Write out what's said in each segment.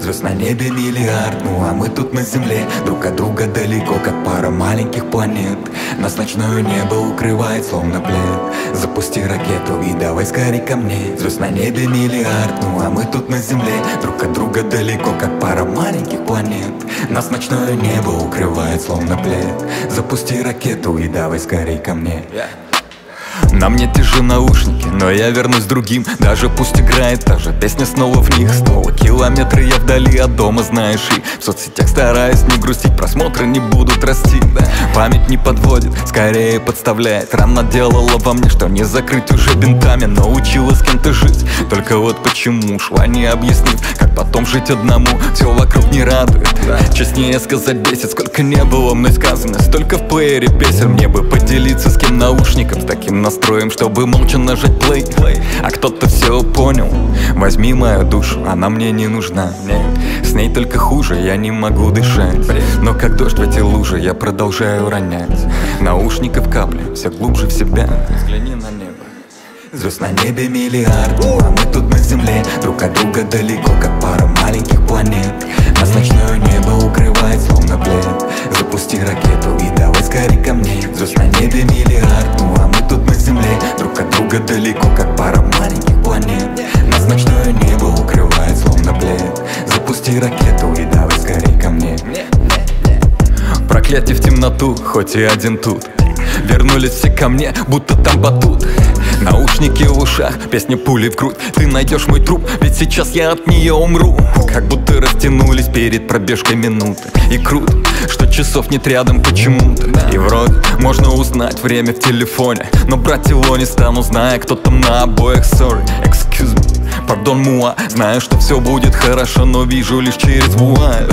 Звезд на небе миллиард, ну а мы тут на земле. Друг от друга далеко, как пара маленьких планет. Нас ночное небо укрывает, словно плед. Запусти ракету и давай скорей ко мне. Звезд на небе миллиард, ну а мы тут на земле. Друг от друга далеко, как пара маленьких планет. Нас ночное небо укрывает, словно плед. Запусти ракету и давай скорей ко мне. На мне те же наушники, но я вернусь другим. Даже пусть играет та же песня снова в них. Снова километры я вдали от дома, знаешь И в соцсетях стараюсь не грустить, просмотры не будут расти. Да. Память не подводит, скорее подставляет. Рано делала во мне, что не закрыть уже бинтами. Научила с кем-то жить, только вот почему Ушла не объяснив, как потом жить одному Все вокруг не радует, да. честнее сказать бесит Сколько не было мной сказано, столько в плеере песен. Мне бы поделиться с кем наушником, с таким настроем, чтобы молча нажать плей. А кто-то все понял. Возьми мою душу, она мне не нужна. С ней только хуже, я не могу дышать. Но как дождь в эти лужи, я продолжаю ронять. Наушников капли, все глубже в себя. Взгляни на небо. Звезд на небе миллиард, а мы тут на земле. Друг от друга далеко, как пара маленьких планет. Нас ночное небо укрывает, словно плед. Запусти ракету и давай скорее ко мне. Звезд на небе миллиард, Друга далеко, как пара маленьких планет. Нас ночное небо укрывает, словно плед Запусти ракету и давай скорее ко мне. Проклятие в темноту, хоть и один тут. Вернулись все ко мне, будто там батут Наушники в ушах, песня пули в грудь. Ты найдешь мой труп, ведь сейчас я от нее умру. Как будто растянулись перед пробежкой минуты. И круто, что часов нет рядом почему-то. И вроде можно узнать время в телефоне Но брать его не стану, зная, кто там на обоих. Sorry, excuse me Пардон, муа, знаю, что все будет хорошо Но вижу лишь через вуаль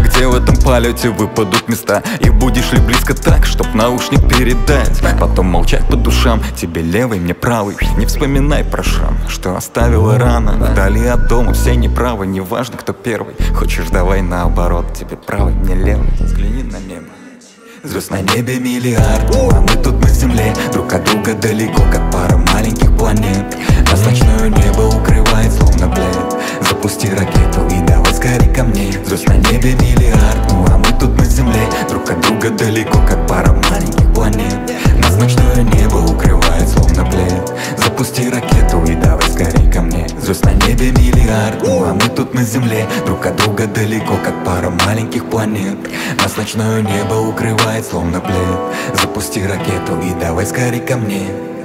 Где в этом полете выпадут места? И будешь ли близко так, чтоб наушник передать? Потом молчать по душам. Тебе левый, мне правый. Не вспоминай про шрам, что оставила рано Вдали от дома все неправы Неважно, кто первый. Хочешь, давай наоборот Тебе правый, мне левый. Взгляни на небо. Звезд на небе миллиард, а мы тут на земле. Друг от друга далеко, как Запусти ракету и давай скорее ко мне. Звезд на небе миллиард, ну а мы тут на земле. Друг от друга далеко, как пара маленьких планет. Нас ночное небо укрывает, словно плед. Запусти ракету и давай скорее ко мне. Звезд на небе миллиард, ну а мы тут на земле. Друг от друга далеко, как пара маленьких планет. Нас ночное небо укрывает, словно плед. Запусти ракету и давай скорее ко мне